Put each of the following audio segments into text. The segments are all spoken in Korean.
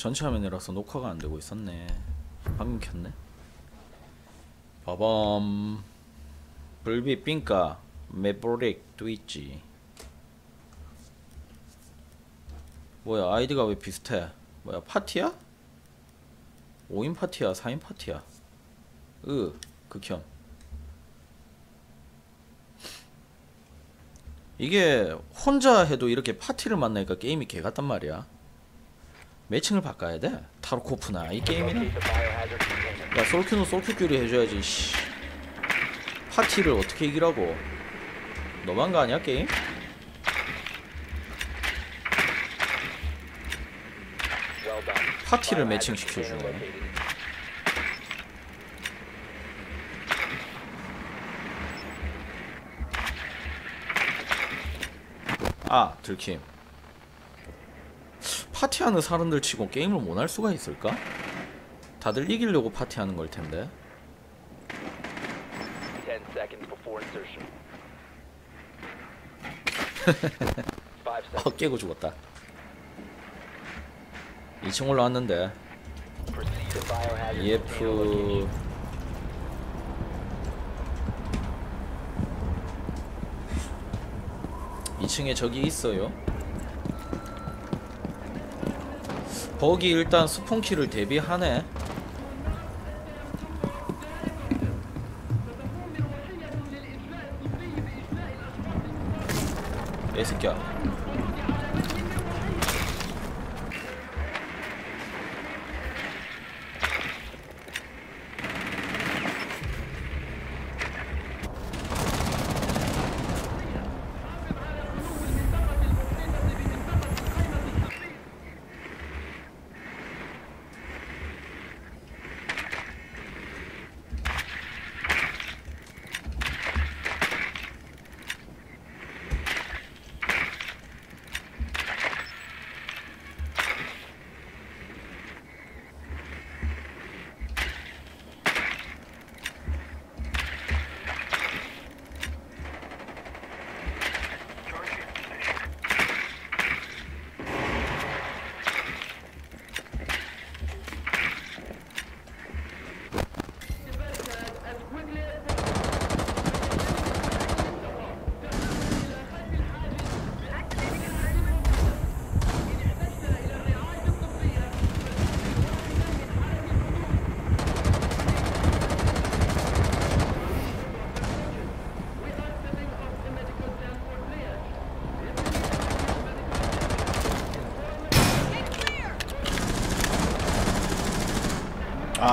전체 화면이라서 녹화가 안 되고 있었네. 방금 켰네. 빠밤. 불빛 빈가 메보릭 트위치. 뭐야 아이디가 왜 비슷해? 뭐야 파티야? 5인 파티야 4인 파티야? 으 극혐. 이게 혼자 해도 이렇게 파티를 만나니까 게임이 개 같단 말이야. 매칭을 바꿔야 돼. 타로코프나 이 container. 야 솔큐는 솔큐끼리 해줘야지. 씨. 파티를 어떻게 이기라고? 너만 거 아니야 게임? 파티를 Biohazard 매칭 container 시켜주네. located. 아 들킴. 파티하는 사람들 치고 게임을 못 할 수가 있을까? 다들 이기려고 파티하는 걸 텐데. 10 seconds before insertion. 5아 seconds. 깨고 죽었다. 2층 올라왔는데 EF container location. 이층에 적이 있어요. 버기 일단 스폰키를 대비하네. 이 새끼야.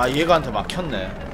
아 얘가한테 막혔네.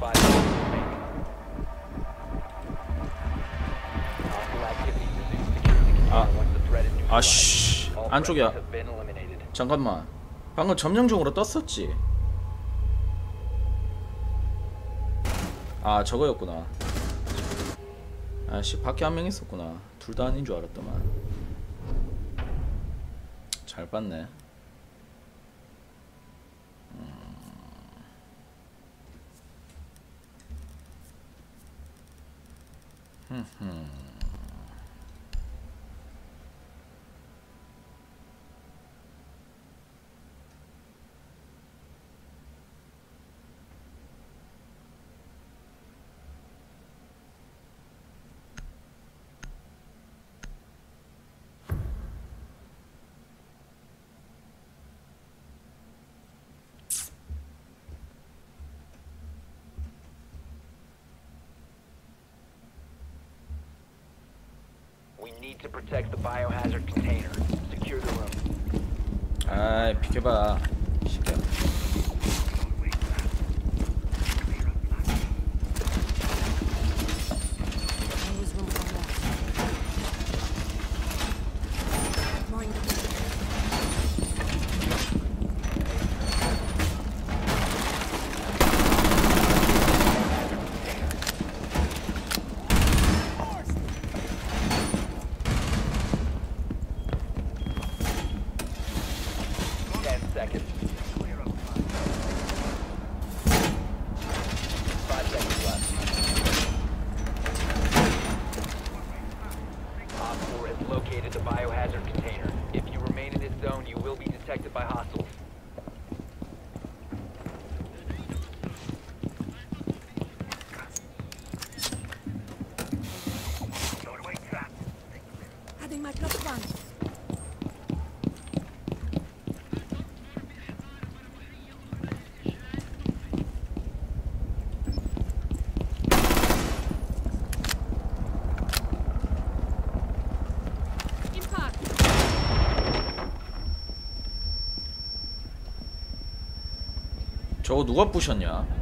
5 seconds remaining. Hostile activity. Resume secure the container Ah. once the threat is neutralized. 아씨 All 안쪽이야 friendlies have been eliminated. 잠깐만 방금 점령종으로 떴었지 아 저거였구나 아씨 밖에 한 명 있었구나 둘 다 아닌 줄 알았더만 잘 봤네 음. 흠 to protect the biohazard container. Secure the room. Ay, pique para... 저거 누가 부셨냐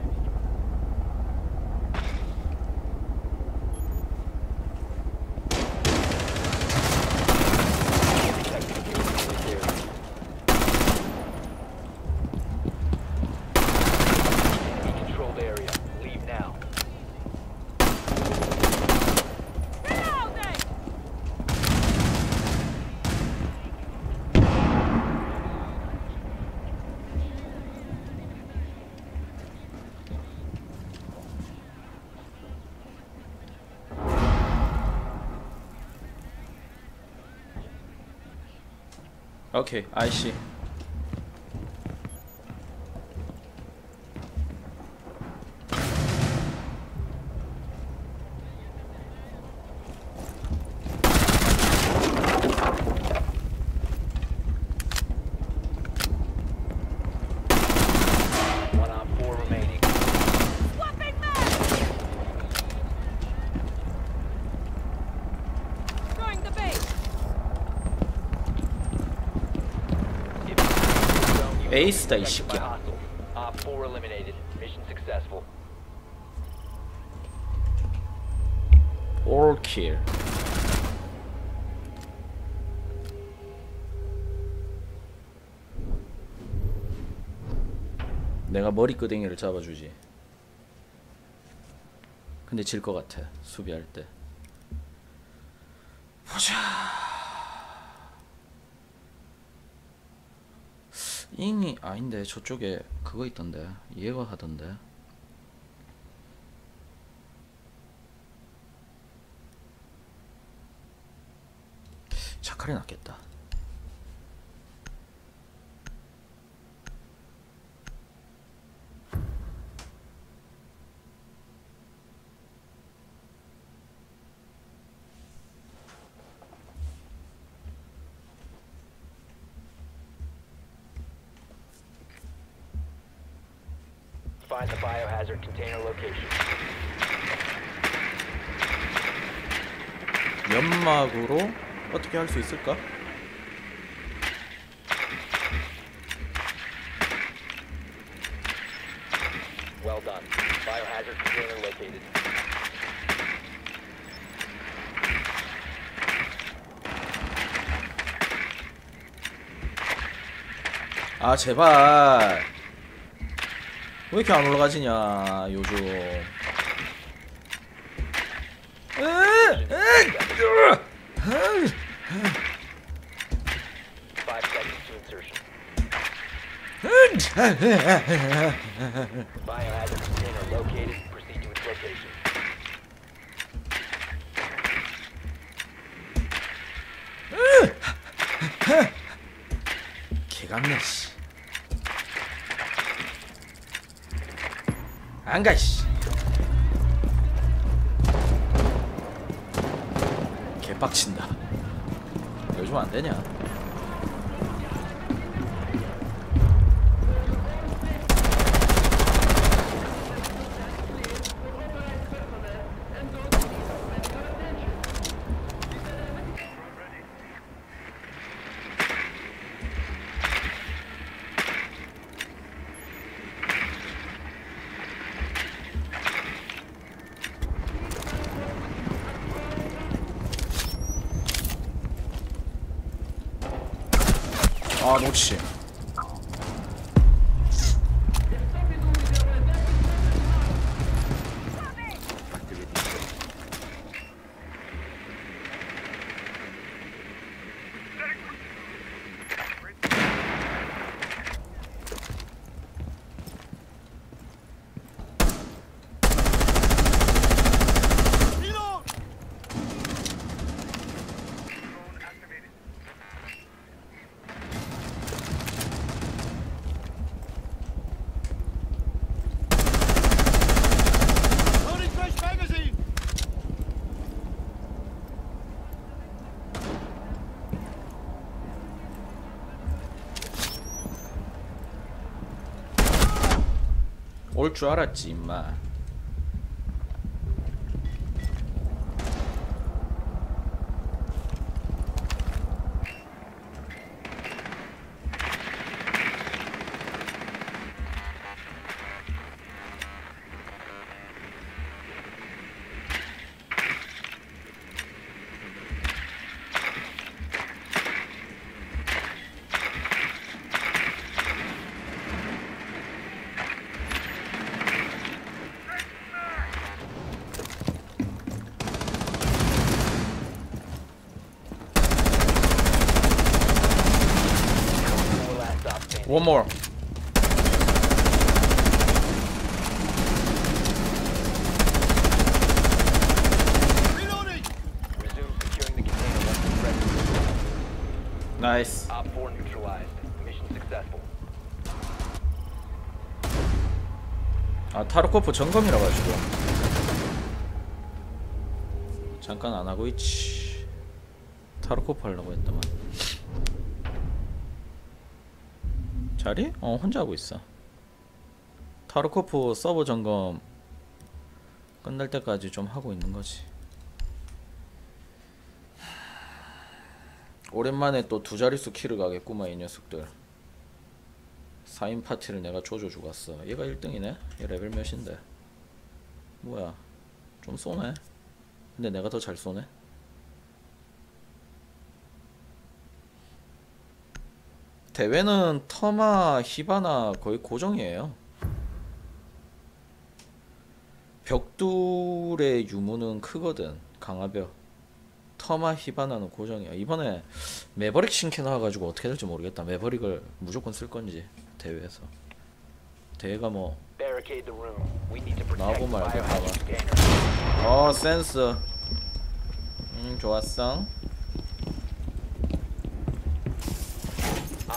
오케이 에이스다, 이 새끼야. hostiles. Op 4 eliminated. Mission successful. 올킬 내가 머리끄댕이를 잡아주지 근데 질 것 같아 수비할 때 보자 잉이 아닌데 저쪽에 그거 있던데. 얘가 하던데. 자칼이 낫겠다 Find the biohazard container location. 연막으로 어떻게 할 수 있을까? Well done. Biohazard container located. 아 제발 왜 이렇게 안 올라가지냐 요즘. 개같네 씨. 안 가 씨. 개빡친다. 요즘 안 되냐? 아 놓치. 올 Ace. OpFor neutralized. Mission successful. 아 Tarkov 점검이라 가지고 잠깐 안 하고 있지. Tarkov 하려고 했더만. 자리? 어 혼자 하고 있어. Tarkov 서버 점검 끝날 때까지 좀 하고 있는 거지. 오랜만에 또 두 자릿수 kill을 가겠구만 이 녀석들. 4인 파티를 내가 조져주고 왔어. 얘가 1등이네? 얘 레벨 몇인데? 뭐야? 좀 쏘네? 근데 내가 더 잘 쏘네? 대회는 터마, Hibana 거의 고정이에요. 벽돌의 유무는 크거든. 강화벽. 터마, 히바나는 고정이야. 이번에 매버릭 신캐 나와가지고 어떻게 될지 모르겠다. 매버릭을 무조건 쓸 건지 대회에서. 대회가 뭐 나오고 말고 봐봐. 어 센스 음 좋았어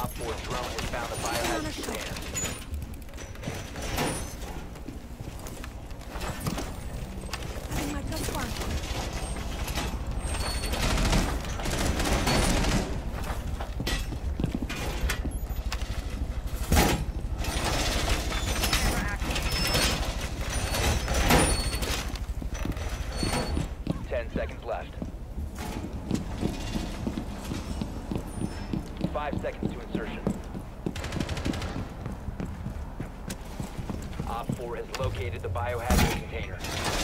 Op 4 drone has found the biohazard stand. seconds left. Five seconds to located the biohazard container.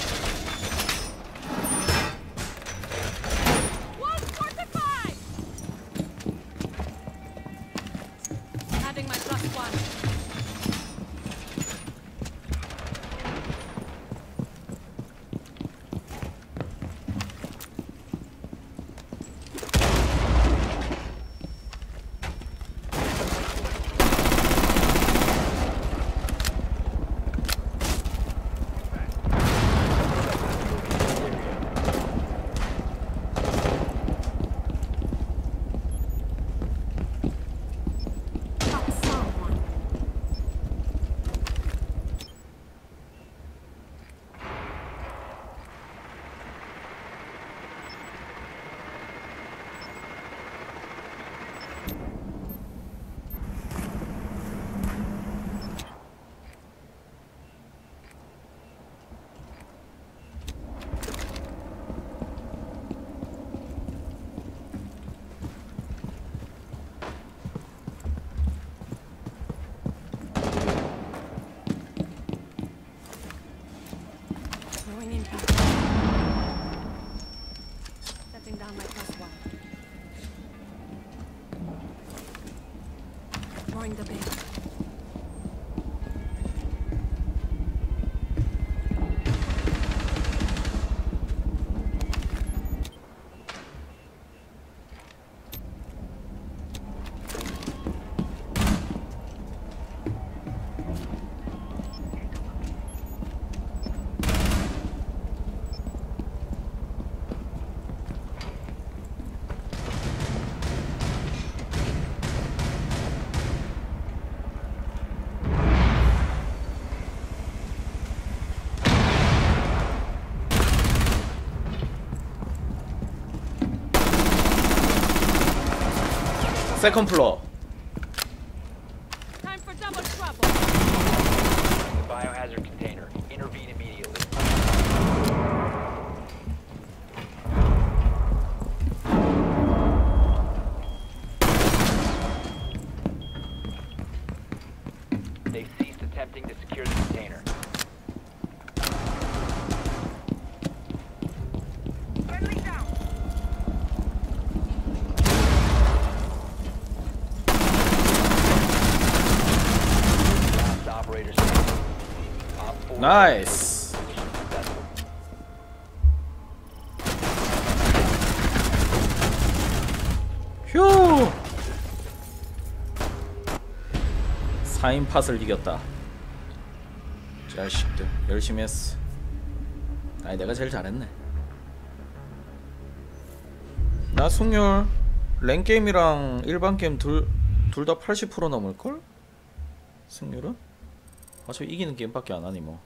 세컨 플로어 Nice. 휴 4인 팟을 이겼다 자식들 열심히 했어 아니 내가 제일 잘했네 나 승률 랭게임이랑 일반 게임 둘 둘 다 80% 넘을걸? 승률은? 어차피 이기는 게임밖에 안 하니 뭐